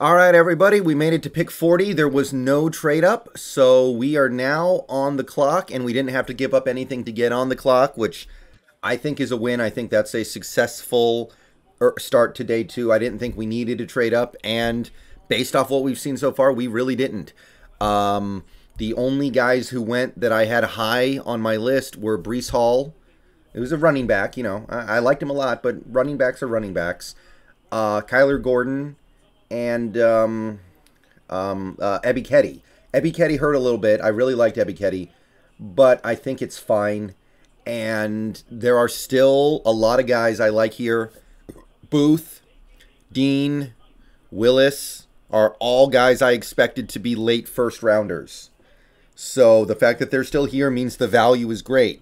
All right, everybody, we made it to pick 40. There was no trade up, so we are now on the clock, and we didn't have to give up anything to get on the clock, which I think is a win. I think that's a successful er, start to day two. I didn't think we needed to trade up, and based off what we've seen so far, we really didn't. Um, the only guys who went that I had high on my list were Breece Hall. It was a running back, you know. I, I liked him a lot, but running backs are running backs. Uh, Kyler Gordon and um, um, uh, Ebiketie. Ebiketie hurt a little bit. I really liked Ebiketie, but I think it's fine. And there are still a lot of guys I like here. Booth, Dean, Willis are all guys I expected to be late first rounders. So the fact that they're still here means the value is great.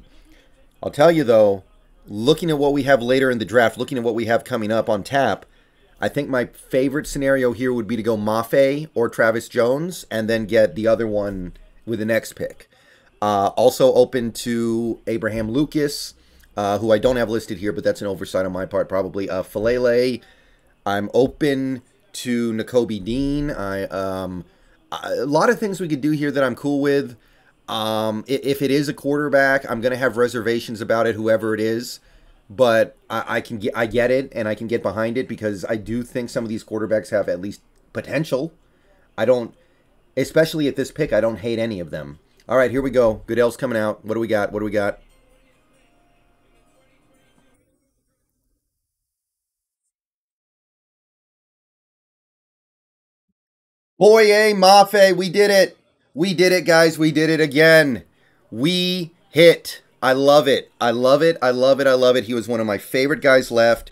I'll tell you though, looking at what we have later in the draft, looking at what we have coming up on tap, I think my favorite scenario here would be to go Mafe or Travis Jones and then get the other one with the next pick. Uh, also open to Abraham Lucas, uh, who I don't have listed here, but that's an oversight on my part probably. Uh, Faalele. I'm open to Nakobe Dean. I um, a lot of things we could do here that I'm cool with. Um, if it is a quarterback, I'm gonna have reservations about it, whoever it is but I, I, can get I get it and I can get behind it because I do think some of these quarterbacks have at least potential. I don't, especially at this pick, I don't hate any of them. All right, here we go. Goodell's coming out. What do we got? What do we got? Boye Mafe, we did it. We did it, guys. We did it again. We hit. I love it. I love it. I love it. I love it. He was one of my favorite guys left.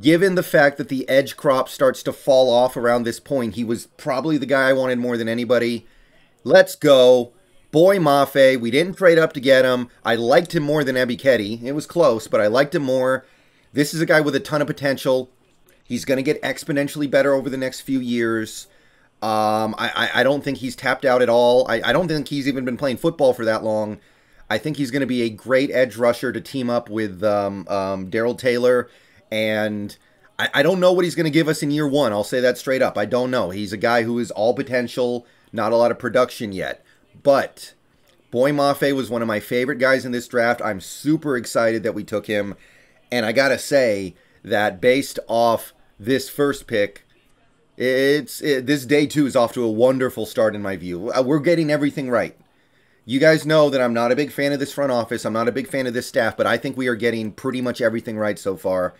Given the fact that the edge crop starts to fall off around this point, he was probably the guy I wanted more than anybody. Let's go. Boye Mafe. We didn't trade up to get him. I liked him more than Ebiketie. It was close, but I liked him more. This is a guy with a ton of potential. He's going to get exponentially better over the next few years. Um, I, I, don't think he's tapped out at all. I, I don't think he's even been playing football for that long. I think he's going to be a great edge rusher to team up with um, um, Darrell Taylor. And I, I don't know what he's going to give us in year one. I'll say that straight up. I don't know. He's a guy who is all potential, not a lot of production yet. But Boye Mafe was one of my favorite guys in this draft. I'm super excited that we took him. And I got to say that based off this first pick, it's it, this day two is off to a wonderful start in my view. Uh, we're getting everything right. You guys know that I'm not a big fan of this front office. I'm not a big fan of this staff, but I think we are getting pretty much everything right so far.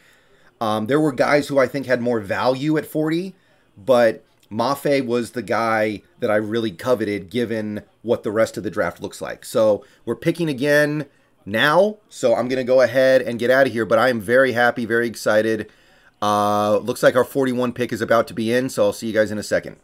Um, there were guys who I think had more value at 40, but Mafe was the guy that I really coveted given what the rest of the draft looks like. So we're picking again now. So I'm going to go ahead and get out of here, but I am very happy, very excited. Uh, looks like our 41 pick is about to be in, so I'll see you guys in a second.